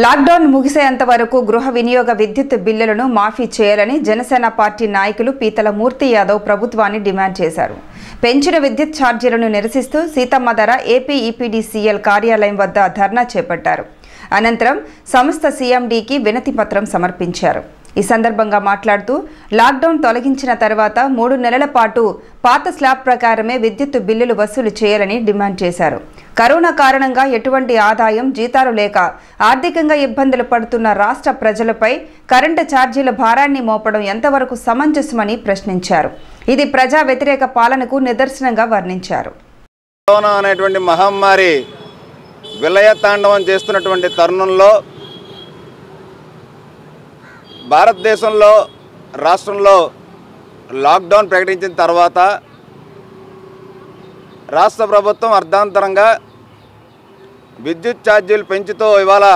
Lockdown ముగిసేంత వరకు గృహ వినియోగ విద్యుత్ బిల్లులను మాఫీ చేయాలని జనసేన పార్టీ నాయకులు పీతల మూర్తి యాదవ్ ప్రభుత్వాన్ని డిమాండ్ చేశారు. పెంచిన విద్యుత్ ఛార్జీలను నిరసిస్తూ సీతమ్మ ధర ఏపీ ఈపీడీసీఎల్ కార్యాలయం వద్ద ధర్నా చేపట్టారు. అనంతరం సంస్థ సీఎండీకి వినతి పత్రం సమర్పించారు. ఈ సందర్భంగా మాట్లాడుతూ లాక్డౌన్ తొలగించిన తర్వాత మూడు నెలల పాటు పాత స్లాబ్ ప్రకారమే విద్యుత్ బిల్లులు వసూలు చేయాలని డిమాండ్ చేశారు. కరోనా కారణంగా ఎటువంటి ఆదాయం జీతాలు లేక ఆర్థికంగా ఇబ్బందులు పడుతున్న రాష్ట్ర ప్రజలపై కరెంటు ఛార్జీల భారాన్ని మోపడం ఎంతవరకు సమంజసమని ప్రశ్నించారు. ఇది ప్రజా వ్యతిరేక పాలనకు నిదర్శనంగా వర్ణించారు. కరోనా అనేటువంటి మహమ్మారి విలయ తాండవం చేస్తున్నటువంటి తరుణంలో భారతదేశంలో రాష్ట్రంలో లాక్డౌన్ ప్రకటించిన తర్వాత రాష్ట్ర ప్రభుత్వం అర్ధాంతరంగా విద్యుత్ ఛార్జీలు పెంచుతూ ఇవాళ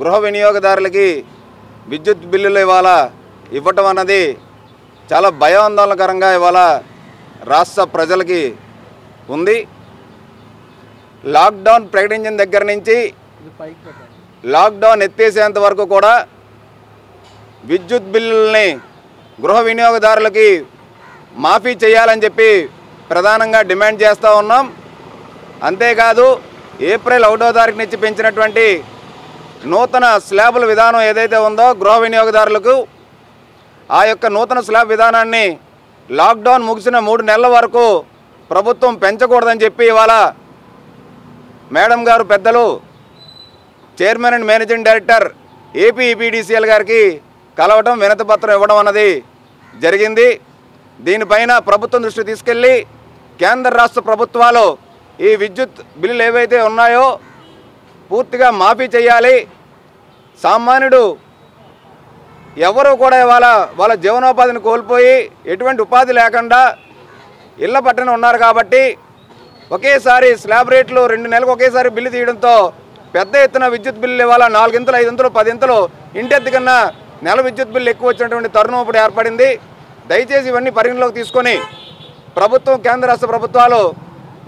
గృహ వినియోగదారులకి విద్యుత్ బిల్లులు ఇవాళ ఇవ్వటం అన్నది చాలా భయాందోళనకరంగా ఇవాళ రాష్ట్ర ప్రజలకి ఉంది. లాక్డౌన్ ప్రకటించిన దగ్గర నుంచి లాక్డౌన్ ఎత్తేసేంత వరకు కూడా విద్యుత్ బిల్లుల్ని గృహ వినియోగదారులకి మాఫీ చేయాలని చెప్పి ప్రధానంగా డిమాండ్ చేస్తూ ఉన్నాం. అంతేకాదు ఏప్రిల్ ఒకటో తారీఖు నుంచి పెంచినటువంటి నూతన స్లాబుల విధానం ఏదైతే ఉందో గృహ వినియోగదారులకు ఆ యొక్క నూతన స్లాబ్ విధానాన్ని లాక్డౌన్ ముగిసిన మూడు నెలల వరకు ప్రభుత్వం పెంచకూడదని చెప్పి ఇవాళ మేడం గారు పెద్దలు chairman and managing director AP EPDCL గారికి కలవటం వినతిపత్రం ఇవ్వడం అన్నది జరిగింది. దీనిపైన ప్రభుత్వం దృష్టి తీసుకెళ్ళి కేంద్ర రాష్ట్ర ప్రభుత్వాలు ఈ విద్యుత్ బిల్లులు ఏవైతే ఉన్నాయో పూర్తిగా మాఫీ చేయాలి. సామాన్యుడు ఎవరు కూడా ఇవాళ వాళ్ళ జీవనోపాధిని కోల్పోయి ఎటువంటి ఉపాధి లేకుండా ఇళ్ళ పట్టణ ఉన్నారు కాబట్టి ఒకేసారి స్లాబ్ రేట్లు రెండు నెలలకు ఒకేసారి బిల్లు తీయడంతో పెద్ద ఎత్తున విద్యుత్ బిల్లు ఇవాళ నాలుగింతలు ఐదింతలు పదింతలు ఇంటెత్తు కన్నా నెల విద్యుత్ బిల్లు ఎక్కువ వచ్చినటువంటి తరుణం ఇప్పుడు ఏర్పడింది. దయచేసి ఇవన్నీ పరిగణలోకి తీసుకొని ప్రభుత్వం కేంద్ర రాష్ట్ర ప్రభుత్వాలు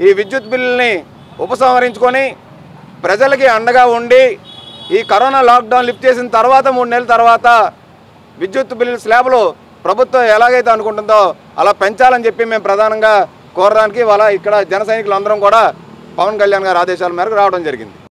ఈ విద్యుత్ బిల్లుని ఉపసంహరించుకొని ప్రజలకి అండగా ఉండి ఈ కరోనా లాక్డౌన్ లిఫ్ట్ చేసిన తర్వాత మూడు నెలల తర్వాత విద్యుత్ బిల్లు స్లాబ్లు ప్రభుత్వం ఎలాగైతే అనుకుంటుందో అలా పెంచాలని చెప్పి మేము ప్రధానంగా కోరడానికి వాళ్ళ ఇక్కడ జన సైనికులందరం కూడా పవన్ కళ్యాణ్ గారి ఆదేశాల మేరకు రావడం జరిగింది.